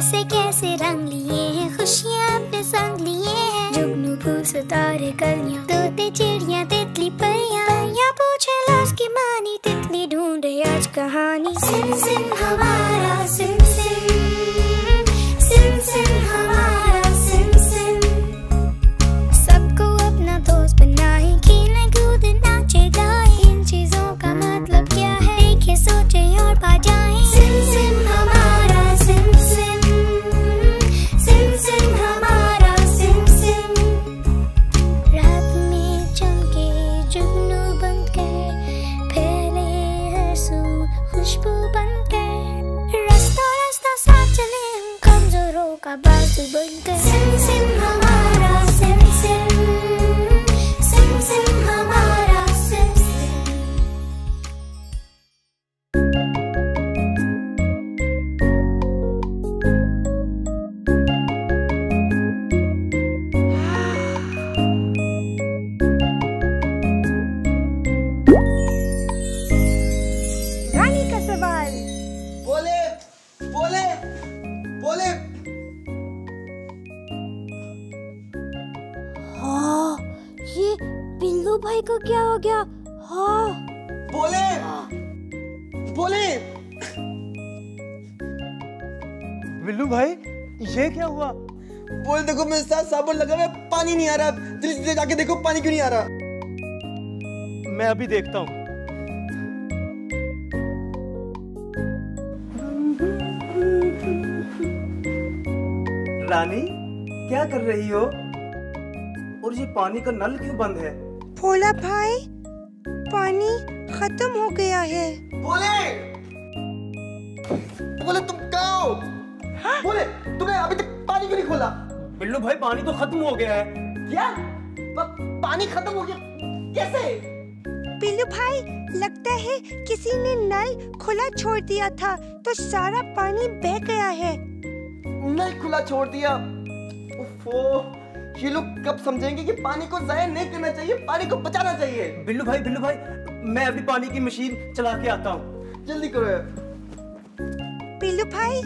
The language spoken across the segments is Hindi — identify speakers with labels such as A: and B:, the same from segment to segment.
A: कैसे कैसे रंग लिए हैं? खुशियाँ अपने संग लिए हैं। जुगनू फूल सितारे कलियाँ। तोते चिड़िया
B: बिल्लू भाई को क्या हो गया? हाँ।
C: बोले। बोले।
D: बिल्लू भाई ये क्या हुआ?
C: बोले देखो मेरे साथ साबुन लगा हुआ पानी नहीं आ रहा। जल्दी जल्दी जाके देखो पानी क्यों नहीं आ रहा।
D: मैं अभी देखता हूँ। रानी क्या कर रही हो? और ये पानी का नल क्यों बंद है?
B: भोला भाई पानी खत्म हो गया है।
C: बोले बोले तुम कहाँ हो? बोले तुमने अभी तक पानी क्यों नहीं खोला?
D: बिल्लू भाई पानी तो खत्म हो गया है।
C: क्या? प- पानी खत्म हो गया? कैसे?
B: बिल्लू भाई लगता है किसी ने नल खुला छोड़ दिया था तो सारा पानी बह गया है।
C: नल खुला छोड़ दिया? उफ़ो, ये लोग कब समझेंगे कि पानी को जाया नहीं करना चाहिए पानी को बचाना चाहिए?
D: बिल्लू भाई बिल्लू भाई मैं अभी पानी की मशीन चला के आता हूँ।
C: जल्दी करो यार।
B: बिल्लू भाई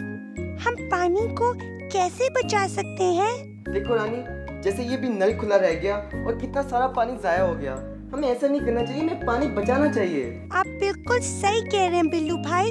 B: हम पानी को कैसे बचा सकते हैं?
C: देखो रानी जैसे ये भी नल खुला रह गया और कितना सारा पानी जाया हो गया हमें ऐसा नहीं करना चाहिए हमें पानी बचाना चाहिए।
B: आप बिल्कुल सही कह रहे हैं बिल्लू भाई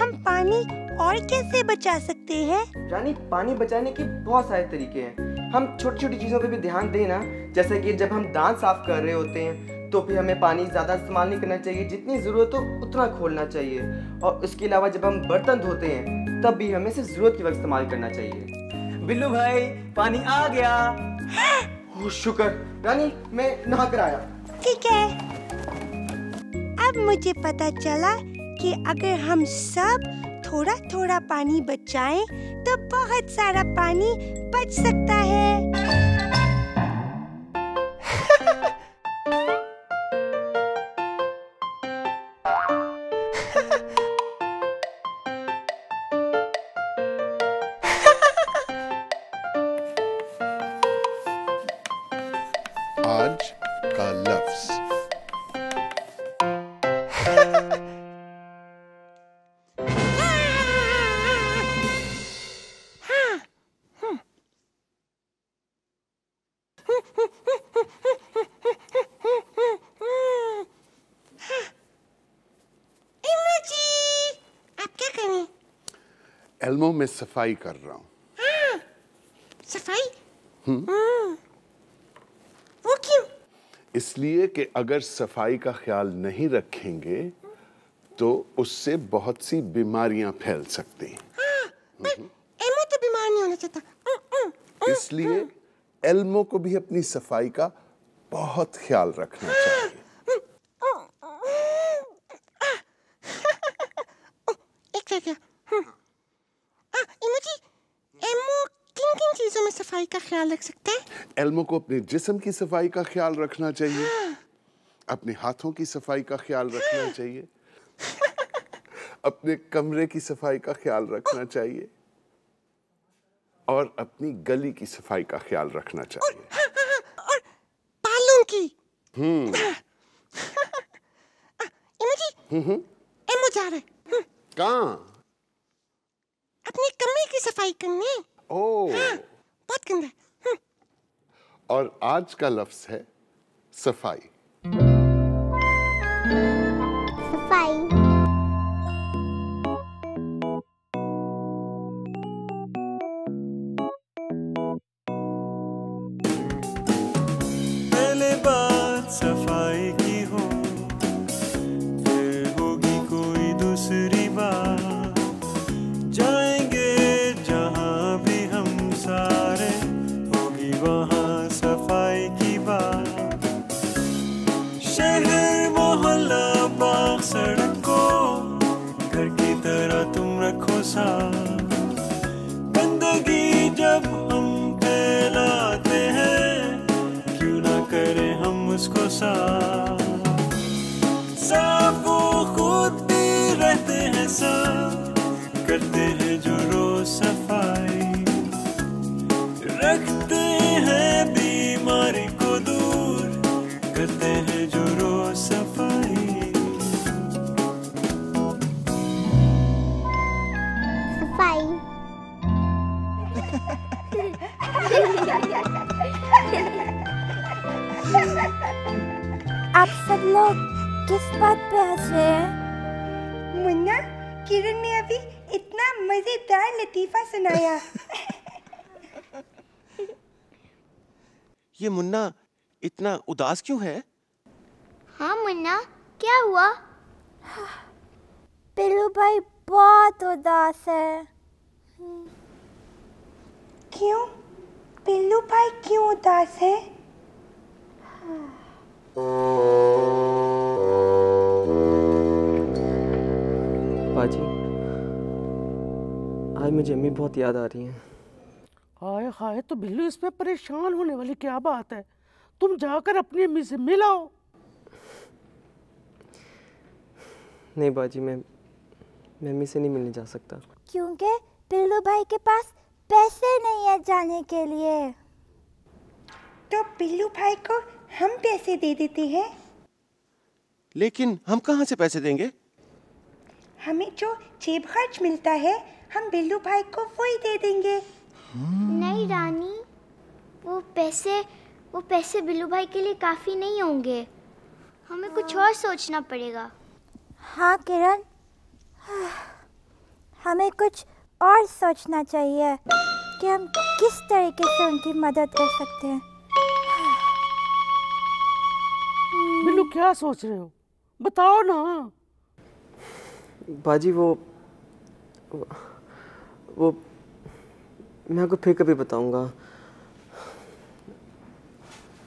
B: हम पानी और कैसे बचा सकते हैं?
C: रानी पानी बचाने के बहुत सारे तरीके हैं। हम छोटी छोटी चीज़ों पे भी ध्यान दें ना, जैसे कि जब हम दांत साफ़ कर रहे होते हैं तो भी हमें पानी ज़्यादा इस्तेमाल नहीं करना चाहिए, जितनी ज़रूरत हो उतना खोलना चाहिए। और उसके अलावा जब हम बर्तन धोते हैं, तब भी हमें सिर्फ़ ज़रूरत के वक्त इस्तेमाल करना चाहिए।
D: बिल्लू भाई, पानी आ गया।
C: ओह, शुक्र। रानी, मैं नहा कर आया।
B: ठीक है। अब मुझे पता चला कि अगर हम सब थोड़ा थोड़ा पानी बचाएँ तो बहुत सारा पानी बच सकता है।
E: आज का लफ्ज। में सफ़ाई कर रहा हूँ।
B: सफ़ाई? हम्म। वो क्यों?
E: इसलिए कि अगर सफ़ाई का ख्याल नहीं रखेंगे तो उससे बहुत सी बीमारियाँ फैल सकती हैं।
B: पर एमो तो बीमार नहीं होना चाहता।
E: इसलिए एल्मो को भी अपनी सफ़ाई का बहुत ख्याल रखना चाहिए
B: एक सेकंड हम्म। आ, इमोजी एमो किन किन चीज़ों में सफ़ाई का ख्याल रख सकता है?
E: एल्मो को अपने जिस्म की सफ़ाई का ख्याल रखना चाहिए। अपने हाथों की सफ़ाई का ख्याल रखना चाहिए। अपने कमरे की सफ़ाई का ख्याल रखना चाहिए। और अपनी गली की सफ़ाई का ख्याल रखना चाहिए।
B: और बालों की। आ, इमोजी। एमो जा रहा है। हम्म,
E: कहाँ?
B: अपने कमरे की सफ़ाई करने
E: ओ
B: हम्म,
E: और आज का लफ्ज है सफ़ाई।
F: ये मुन्ना इतना उदास क्यों है?
A: हाँ मुन्ना क्या हुआ?
G: पिल्लू भाई बहुत उदास है।
B: क्यों? पिल्लू भाई क्यों उदास है?
C: बाजी आज मुझे अम्मी बहुत याद आ रही हैं।
H: हाय हाय तो बिल्लू इस पे परेशान होने वाली क्या बात है? तुम जाकर अपनी अम्मी से मिलाओ।
C: नहीं बाजी मैं मैं अम्मी से नहीं मिलने जा सकता।
G: क्योंकि पिल्लू भाई के पास पैसे नहीं है जाने के लिए।
B: तो बिल्लू भाई को हम पैसे दे देते हैं?
F: लेकिन हम कहाँ से पैसे देंगे?
B: हमें जो जेब खर्च मिलता है हम बिल्लू भाई को वही दे देंगे।
A: नहीं रानी वो पैसे वो पैसे बिल्लू भाई के लिए काफ़ी नहीं होंगे। हमें कुछ और सोचना पड़ेगा।
G: हाँ किरण। हमें कुछ और सोचना चाहिए कि हम किस तरीके से उनकी मदद कर सकते हैं।
H: बिल्लू क्या सोच रहे हो? बताओ ना।
C: बाजी वो वो, वो मैं आपको फिर कभी बताऊँगा।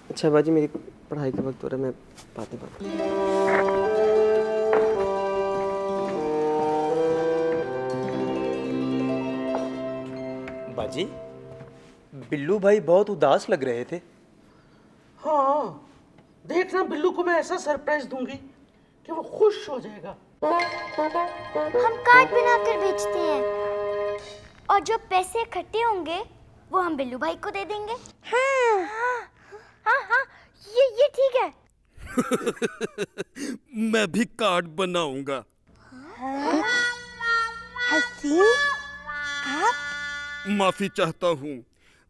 C: अच्छा बाजी मेरी पढ़ाई के वक्त हो रहा है मैं बाद में बात
D: बाजी बिल्लू भाई बहुत उदास लग रहे थे।
H: हाँ देखना बिल्लू को मैं ऐसा सरप्राइज़ दूँगी कि वो खुश हो जाएगा।
A: हम कार्ड बनाकर बेचते हैं। और जो पैसे इकट्ठे होंगे वो हम बिल्लू भाई को दे देंगे। हाँ। हाँ हाँ ये ये ठीक है।
I: मैं भी कार्ड बनाऊँगा।
B: हसीन आप?
I: माफ़ी चाहता हूँ।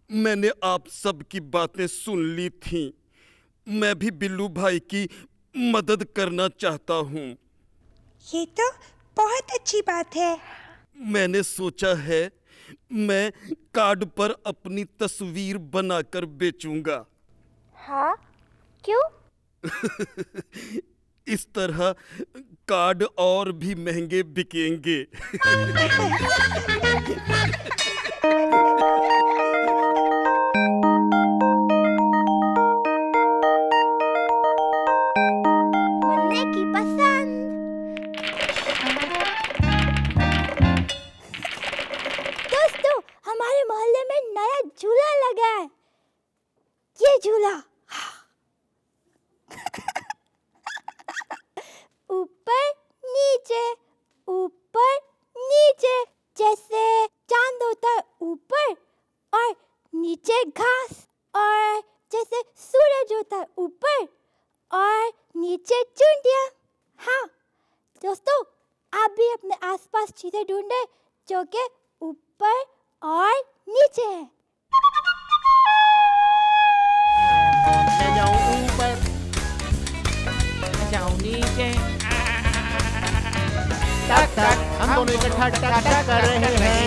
I: मैंने आप सबकी बातें सुन ली थीं। मैं भी बिल्लू भाई की मदद करना चाहता हूँ।
B: ये तो बहुत अच्छी बात है।
I: मैंने सोचा है मैं कार्ड पर अपनी तस्वीर बनाकर बेचूँगा।
G: हाँ? क्यों?
I: इस तरह कार्ड और भी महँगे बिकेंगे।
G: मोहल्ले में नया झूला लगा है। ये झूला। ऊपर नीचे ऊपर नीचे, जैसे चाँद होता है ऊपर और नीचे घास और जैसे सूरज होता है ऊपर और नीचे चुंडिया। हाँ दोस्तों, आप भी अपने आसपास चीज़ें ढूंढे जो कि ऊपर और नीचे।
J: जाऊँ ऊपर मैं जाऊँ नीचे हम दोनों इकट्ठा टक टक कर रहे हैं।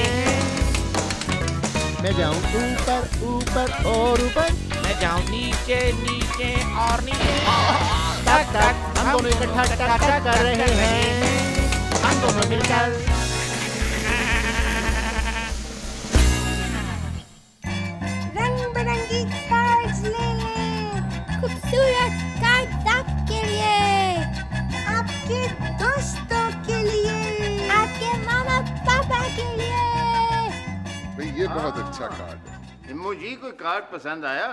J: मैं जाऊँ ऊपर ऊपर और ऊपर। मैं जाऊँ नीचे नीचे और नीचे। टक टक हम दोनों इकट्ठा टक टक कर रहे हैं। हम दोनों मिलकर
B: कार्ड्स ले लें
G: खूबसूरत कार्ड आपके लिए।
B: आपके दोस्तों के लिए।
G: आपके मामा पापा के लिए।
K: भाई ये बहुत अच्छा कार्ड है।
L: कोई कार्ड पसंद आया?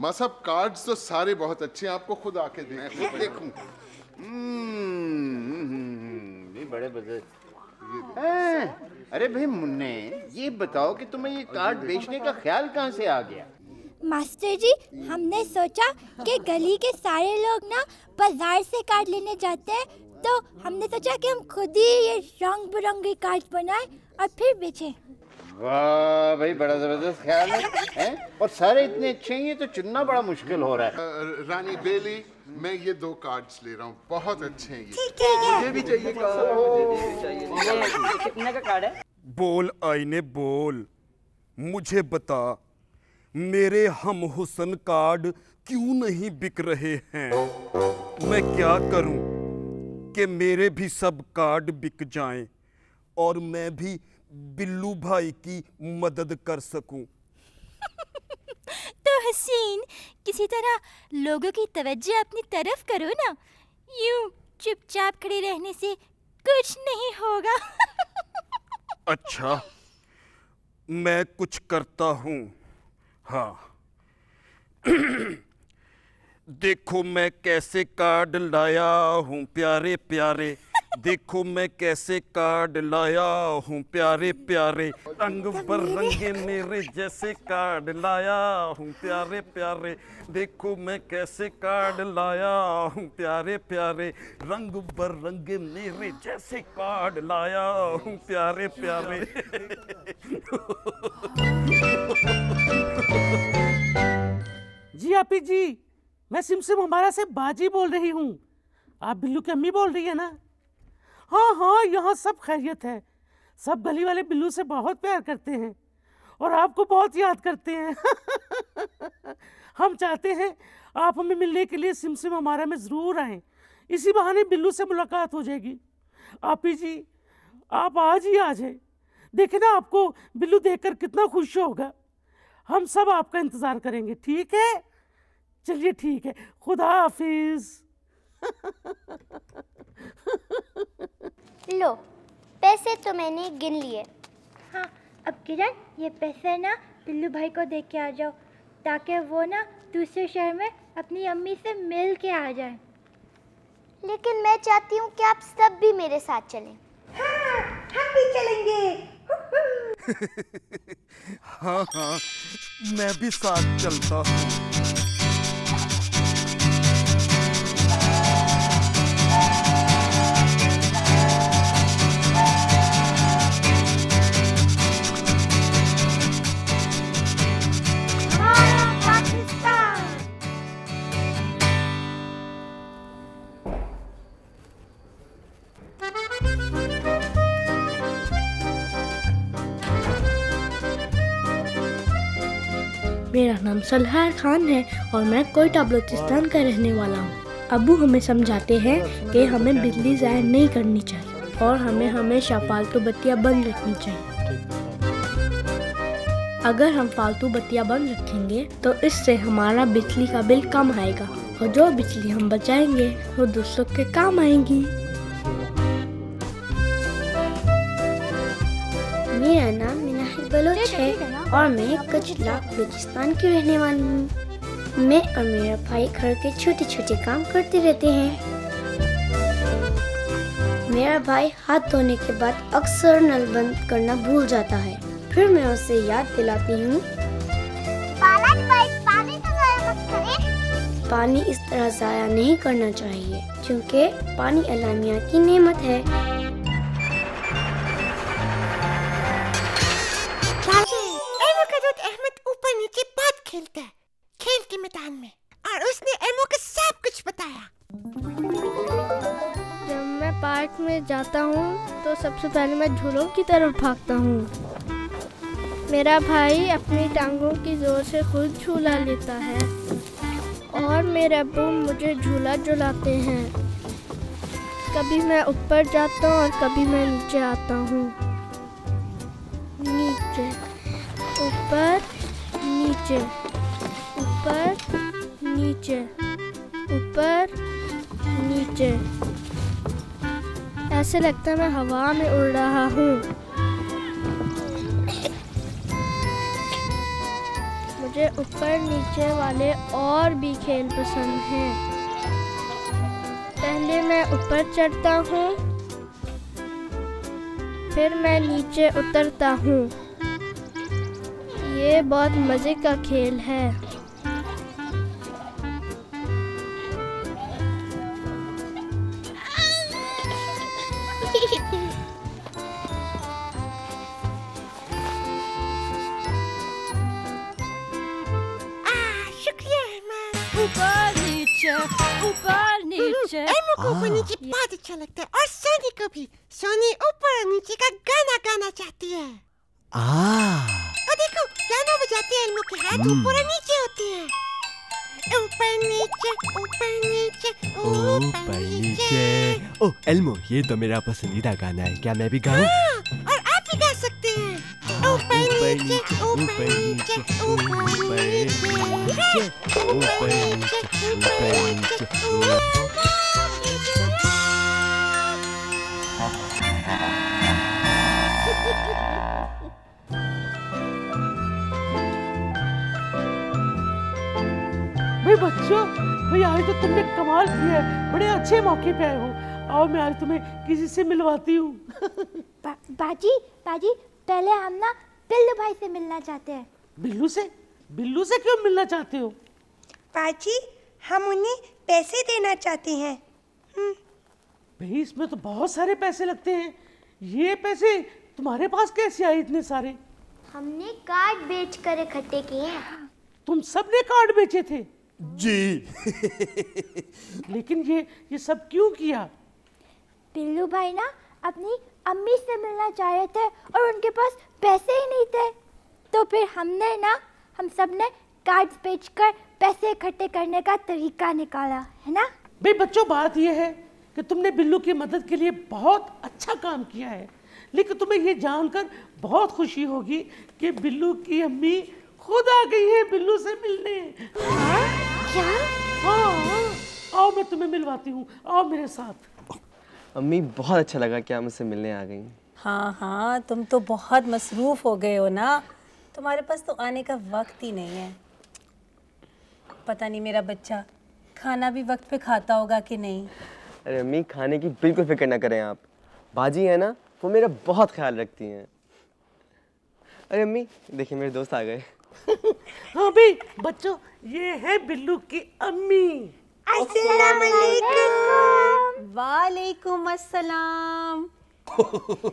K: माँ साहब कार्ड्स तो सारे बहुत अच्छे हैं आपको खुद आके
L: मैं खुद देखूँ। हम्म, ये बड़े बजे हाँ, अरे भाई मुन्ने ये बताओ कि तुम्हें ये कार्ड बेचने का ख्याल कहाँ से आ गया?
G: मास्टर जी हमने सोचा कि गली के सारे लोग ना बाज़ार से कार्ड लेने जाते हैं तो हमने सोचा कि हम खुद ही ये रंग बिरंगे कार्ड बनाएँ और फिर बेचें।
L: वाह भाई बड़ा ज़बरदस्त ख्याल है, हैं? और सारे इतने अच्छे हैं ये तो चुनना बड़ा मुश्किल हो रहा है।
K: रानी बेली मैं ये दो कार्ड्स ले रहा हूँ बहुत अच्छे हैं ये।
B: ठीक है
C: मुझे भी चाहिए कार्ड मुझे भी चाहिए।
M: कितने का कार्ड है?
I: बोल आईने बोल। मुझे बता मेरे हम हुसन कार्ड क्यों नहीं बिक रहे हैं? मैं क्या करूँ कि मेरे भी सब कार्ड बिक जाएँ और मैं भी बिल्लू भाई की मदद कर सकूँ?
N: तो हसीन किसी तरह लोगों की तवज्जो अपनी तरफ़ करो ना। यूँ चुपचाप खड़े रहने से कुछ नहीं होगा।
I: अच्छा मैं कुछ करता हूँ। हाँ। देखो मैं कैसे कार्ड लाया हूँ, प्यारे प्यारे। देखो मैं कैसे कार्ड लाया हूँ, प्यारे प्यारे। रंग बरंगे मेरे जैसे कार्ड लाया हूँ, प्यारे प्यारे। देखो मैं कैसे कार्ड लाया हूँ, प्यारे प्यारे। रंग बरंगे मेरे जैसे कार्ड लाया हूँ, प्यारे प्यारे।
H: आपी जी, मैं सिमसिम हमारा से बाजी बोल रही हूँ। आप बिल्लू की अम्मी बोल रही है ना? हाँ हाँ यहाँ सब खैरियत है। सब गली वाले बिल्लू से बहुत प्यार करते हैं और आपको बहुत याद करते हैं। हम चाहते हैं आप हमें मिलने के लिए सिमसिम हमारा में ज़रूर आएँ। इसी बहाने बिल्लू से मुलाकात हो जाएगी। आपी जी, आप आज ही आ जाए। देखे ना, आपको बिल्लू देखकर कितना खुश होगा। हम सब आपका इंतज़ार करेंगे, ठीक है? चलिए ठीक है। खुदा हाफिज।
G: लो पैसे तो मैंने गिन लिए।
O: हाँ अब किरण ये पैसे ना बिल्लू भाई को दे के आ जाओ ताकि वो ना दूसरे शहर में अपनी अम्मी से मिल के आ जाए।
G: लेकिन मैं चाहती हूँ कि आप सब भी मेरे साथ चलें।
B: हाँ हम भी चलेंगे।
I: हाँ हाँ मैं भी साथ चलता हूँ।
P: मेरा नाम सलहार खान है और मैं कोयटा बलोचिस्तान का रहने वाला हूँ। अबू हमें समझाते हैं कि हमें बिजली ज़ाया नहीं करनी चाहिए और हमें हमेशा फालतू बत्तियाँ बंद रखनी चाहिए। अगर हम फालतू बत्तियाँ बंद रखेंगे तो इससे हमारा बिजली का बिल कम आएगा और जो बिजली हम बचाएँगे, वो दूसरों के काम आएगी। और मैं कचला बलूचिस्तान की रहने वाली हूँ। मैं और मेरा भाई घर के छोटे छोटे काम करते रहते हैं। मेरा भाई हाथ धोने के बाद अक्सर नल बंद करना भूल जाता है। फिर मैं उसे याद दिलाती हूँ। पानी इस तरह जाया नहीं करना चाहिए क्योंकि पानी अलामिया की नेमत है।
Q: सबसे पहले मैं झूलों की तरफ़ भागता हूँ। मेरा भाई अपनी टांगों की ज़ोर से खुद झूला लेता है और मेरे अब्बू मुझे झूला झुलाते हैं। कभी मैं ऊपर जाता हूँ और कभी मैं नीचे आता हूँ। नीचे, ऊपर नीचे ऊपर नीचे ऊपर, नीचे। ऐसे लगता है मैं हवा में उड़ रहा हूँ। मुझे ऊपर नीचे वाले और भी खेल पसंद हैं। पहले मैं ऊपर चढ़ता हूँ, फिर मैं नीचे उतरता हूँ। ये बहुत मज़े का खेल है।
R: ऊपर नीचे ऊपर नीचे
S: एल्मा को ऊपर नीचे बहुत अच्छा लगता है और सोनी को भी सोनी ऊपर नीचे का गाना गाना चाहती है और देखो गाना बजाते हैं एल्मो के हाथ ऊपर नीचे होते हैं ऊपर नीचे ऊपर नीचे
T: ऊपर नीचे ओ एल्मो ये तो मेरा पसंदीदा गाना है क्या मैं भी गाऊं हाँ,
S: और आप भी गा सकते हैं ऊपर नीचे ऊपर नीचे ऊपर नीचे
T: ऊपर नीचे ऊपर नीचे
H: भाई बच्चों भाई आज तो तुमने कमाल किया है बड़े अच्छे मौके पे आए हो आओ मैं आज तुम्हें किसी से मिलवाती हूँ
G: बा, बाजी बाजी पहले हम ना बिल्लू भाई से मिलना चाहते हैं।
H: बिल्लू से? बिल्लू से क्यों मिलना चाहते हो?
B: पाजी हम उन्हें पैसे देना चाहते हैं।
H: भाई इसमें तो बहुत सारे पैसे लगते हैं। ये पैसे तुम्हारे पास कैसे आए इतने सारे?
U: हमने कार्ड बेच कर इकट्ठे किए हैं।
H: तुम सबने कार्ड बेचे थे?
I: जी।
H: लेकिन ये ये सब क्यों किया?
G: बिल्लू भाई ना अपनी अम्मी से मिलना चाह रहे थे और उनके पास पैसे ही नहीं थे। तो फिर हमने ना हम सबने कार्ड्स बेचकर पैसे इकट्ठे करने का तरीका निकाला है ना?
H: भाई बच्चों बात यह है कि तुमने बिल्लू की मदद के लिए बहुत अच्छा काम किया है। लेकिन तुम्हें ये जानकर बहुत खुशी होगी कि बिल्लू की अम्मी खुद आ गई है बिल्लू से मिलने।
G: क्या?
H: हाँ हाँ। आओ मैं तुम्हें मिलवाती हूँ। आओ मेरे साथ।
V: अम्मी बहुत अच्छा लगा कि आप मुझसे मिलने आ गई।
R: हाँ हाँ तुम तो बहुत मसरूफ हो गए हो ना। तुम्हारे पास तो आने का वक्त ही नहीं है। पता नहीं मेरा बच्चा खाना भी वक्त पे खाता होगा कि नहीं।
V: अरे अम्मी खाने की बिल्कुल फ़िक्र ना करें आप। बाजी है ना वो मेरा बहुत ख्याल रखती हैं। अरे अम्मी देखिए मेरे दोस्त आ गए।
H: हाँ भाई बच्चों ये है बिल्लू की अम्मी।
R: वालेकुम अस्सलाम।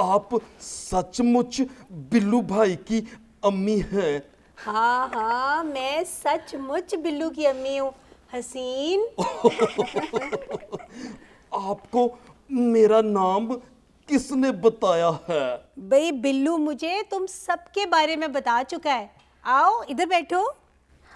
I: आप सचमुच बिल्लू भाई की अम्मी हैं।
R: हाँ हाँ मैं सचमुच बिल्लू की अम्मी हूँ। हसीन।
I: आपको मेरा नाम किसने बताया है?
R: भाई बिल्लू मुझे तुम सबके बारे में बता चुका है। आओ इधर बैठो।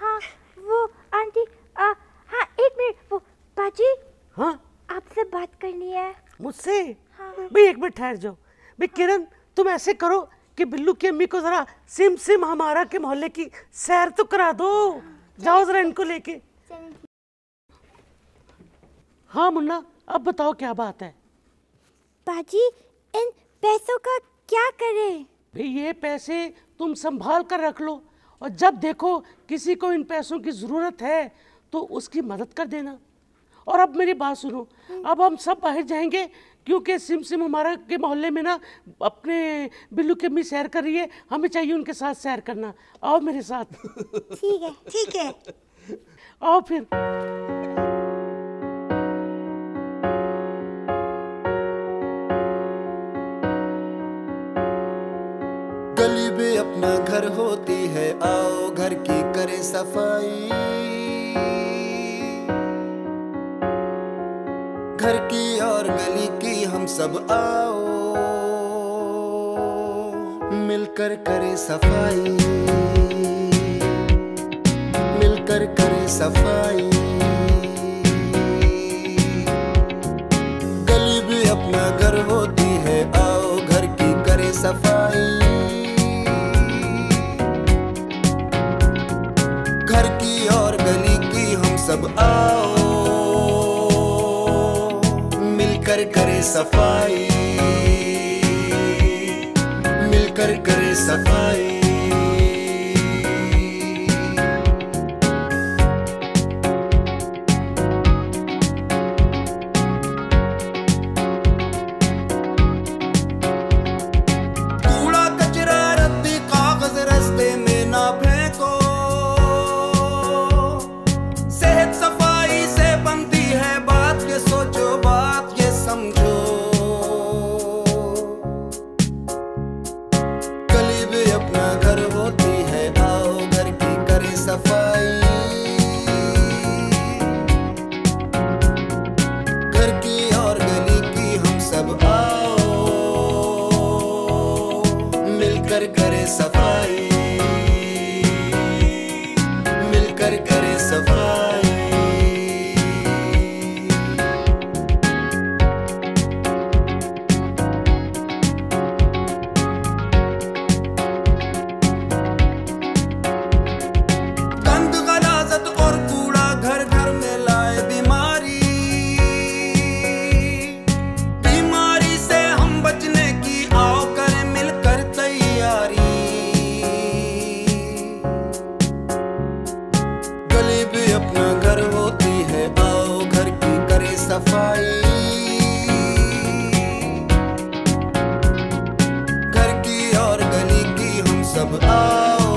G: हाँ वो आंटी आ, हाँ एक मिनट वो बाजी?
H: हाँ?
G: आपसे बात करनी है।
H: मुझसे? भाई एक मिनट ठहर जाओ। भाई किरण तुम ऐसे करो कि बिल्लू की अम्मी को जरा सिम सिम हमारा के मोहल्ले की सैर तो करा दो। जाओ जरा इनको लेके। हाँ मुन्ना अब बताओ क्या बात है?
G: बाजी इन पैसों का क्या करें?
H: भाई ये पैसे तुम संभाल कर रख लो और जब देखो किसी को इन पैसों की ज़रूरत है तो उसकी मदद कर देना। और अब मेरी बात सुनो। अब हम सब बाहर जाएँगे क्योंकि सिम सिम हमारा के मोहल्ले में ना अपने बिल्लू की अम्मी सैर कर रही है। हमें चाहिए उनके साथ सैर करना। आओ मेरे साथ।
B: ठीक है ठीक है।
H: आओ फिर।
W: गली में अपना घर होती है। आओ घर की करे सफ़ाई। घर की और गली की हम सब आओ। मिलकर करे सफ़ाई। मिलकर करे सफ़ाई। सफ़ाई। मिलकर करे सफ़ाई। regresa a आओ।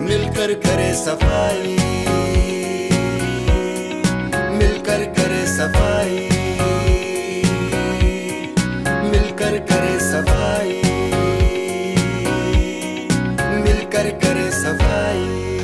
W: मिलकर करे सफ़ाई। मिलकर करे सफ़ाई। मिलकर करे सफ़ाई। मिलकर करे सफ़ाई।